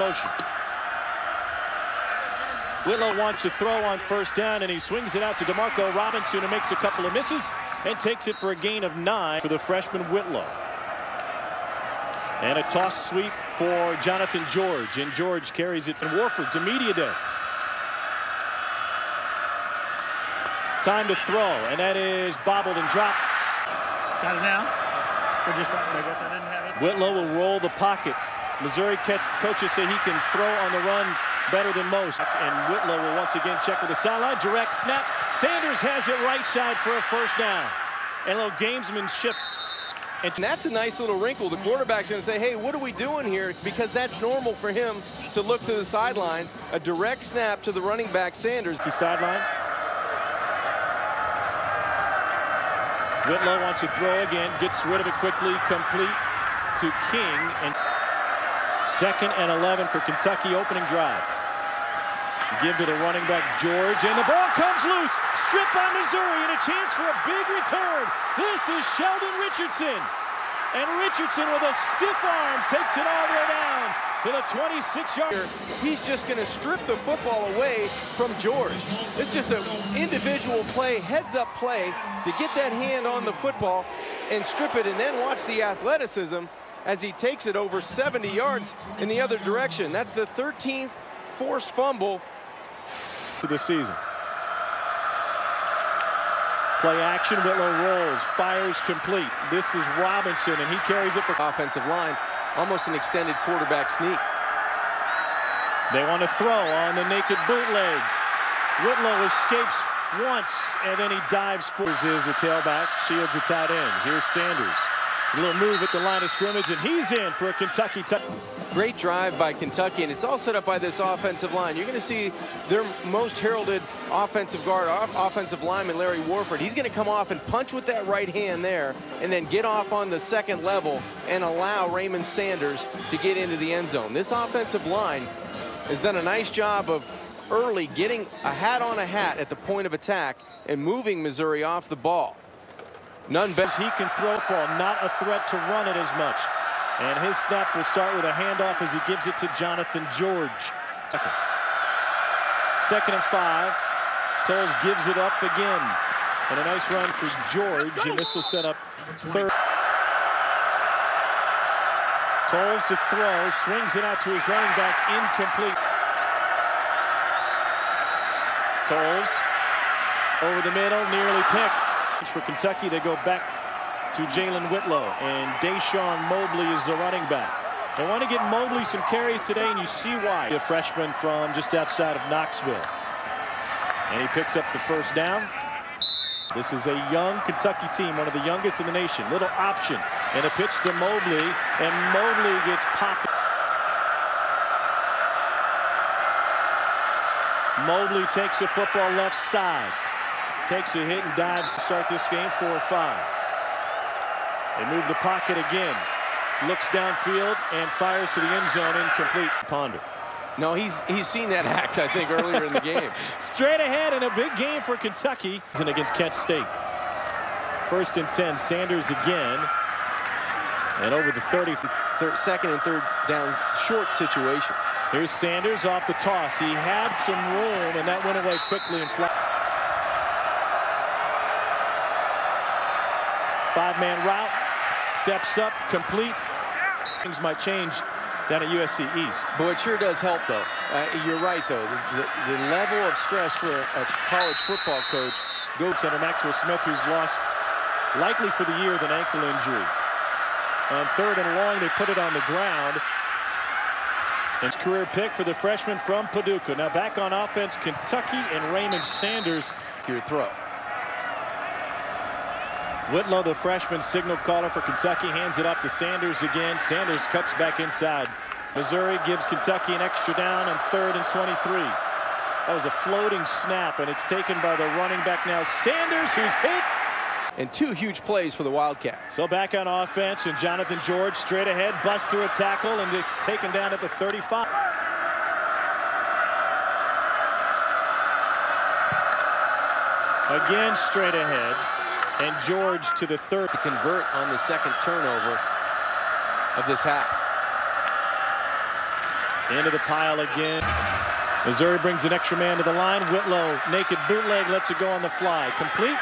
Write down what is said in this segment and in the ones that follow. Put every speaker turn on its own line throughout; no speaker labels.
motion. Whitlow wants to throw on first down, and he swings it out to DeMarco Robinson, who makes a couple of misses and takes it for a gain of nine for the freshman Whitlow. And a toss sweep for Jonathan George, and George carries it from Warford to media day. Time to throw, and that is bobbled and dropped.
Got it now. We're just, I guess I didn't have it.
Whitlow will roll the pocket. Missouri coaches say he can throw on the run better than most. And Whitlow will once again check with the sideline. Direct snap. Sanders has it right side for a first down. And a little gamesmanship.
And that's a nice little wrinkle. The quarterback's going to say, hey, what are we doing here? Because that's normal for him to look to the sidelines. A direct snap to the running back, Sanders.
The sideline. Whitlow wants to throw again. Gets rid of it quickly. Complete to King. And second and 11 for Kentucky opening drive. Give to the running back, George, and the ball comes loose. Stripped by Missouri, and a chance for a big return. This is Sheldon Richardson. And Richardson with a stiff arm takes it all the way down to the 26-yard.
He's just going to strip the football away from George. It's just an individual play, heads-up play to get that hand on the football and strip it, and then watch the athleticism as he takes it over 70 yards in the other direction. That's the 13th forced fumble
to the season. Play action, Whitlow rolls, fires complete. This is Robinson, and he carries it for
offensive line. Almost an extended quarterback sneak.
They want to throw on the naked bootleg. Whitlow escapes once, and then he dives forward. Is the tailback, shields the tight end. Here's Sanders. Little move at the line of scrimmage, and he's in for a Kentucky touchdown.
Great drive by Kentucky, and it's all set up by this offensive line. You're going to see their most heralded offensive guard, offensive lineman, Larry Warford. He's going to come off and punch with that right hand there, and then get off on the second level and allow Raymond Sanders to get into the end zone. This offensive line has done a nice job of early getting a hat on a hat at the point of attack and moving Missouri off the ball.
None better. He can throw a ball, not a threat to run it as much. And his snap will start with a handoff as he gives it to Jonathan George. Second, Second and five. Towles gives it up again. And a nice run for George, and this will set up third. Towles to throw, swings it out to his running back, incomplete. Towles over the middle, nearly picked. For Kentucky, they go back to Jalen Whitlow, and Dyshon Mobley is the running back. They want to get Mobley some carries today, and you see why. A freshman from just outside of Knoxville. And he picks up the first down. This is a young Kentucky team, one of the youngest in the nation. Little option, and a pitch to Mobley, and Mobley gets popped. Mobley takes the football left side takes a hit and dives to start this game 4 or 5. They move the pocket again. Looks downfield and fires to the end zone incomplete. Ponder.
No, he's he's seen that act, I think, earlier in the game.
Straight ahead in a big game for Kentucky. And against Kent State. First and 10, Sanders again. And over the 30.
Third, second and third down short situations.
Here's Sanders off the toss. He had some room, and that went away quickly and flat. Five-man route, steps up, complete. Things might change down at USC East.
Boy, it sure does help, though. Uh, you're right, though. The, the, level of stress for a, a college football coach.
goes center Maxwell Smith, who's lost, likely for the year, with an ankle injury. On third and long, they put it on the ground. It's career pick for the freshman from Paducah. Now back on offense, Kentucky and Raymond Sanders.
Your throw.
Whitlow, the freshman signal caller for Kentucky, hands it off to Sanders again. Sanders cuts back inside. Missouri gives Kentucky an extra down on third and 23. That was a floating snap, and it's taken by the running back now, Sanders, who's hit.
And two huge plays for the Wildcats.
So back on offense, and Jonathan George straight ahead, busts through a tackle, and it's taken down at the 35. Again, straight ahead. And George to the third.
To convert on the second turnover of this half.
Into the pile again. Missouri brings an extra man to the line. Whitlow, naked bootleg, lets it go on the fly. Complete.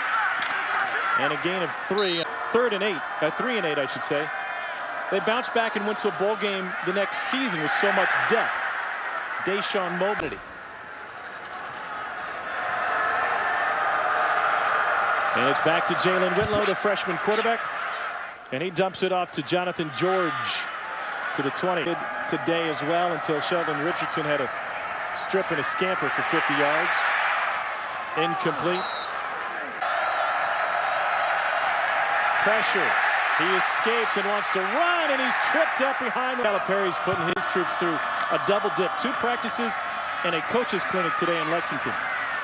And a gain of three. Third and eight. Uh, three and eight, I should say. They bounced back and went to a bowl game the next season with so much depth. Dyshon Mobley. And it's back to Jalen Whitlow, the freshman quarterback. And he dumps it off to Jonathan George to the 20. Today as well until Sheldon Richardson had a strip and a scamper for 50 yards. Incomplete. Pressure. He escapes and wants to run, and he's tripped up behind the Calipari's putting his troops through a double dip. Two practices and a coach's clinic today in Lexington.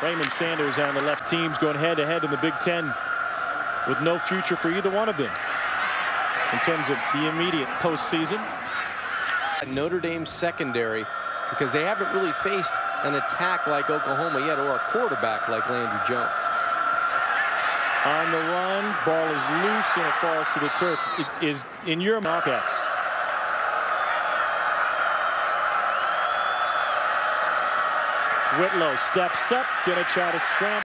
Raymond Sanders on the left teams going head to head in the Big Ten with no future for either one of them in terms of the immediate postseason.
Notre Dame secondary because they haven't really faced an attack like Oklahoma yet or a quarterback like Landry Jones.
On the run, ball is loose and it falls to the turf. It is in your knockouts. Whitlow steps up, gonna try to scramble.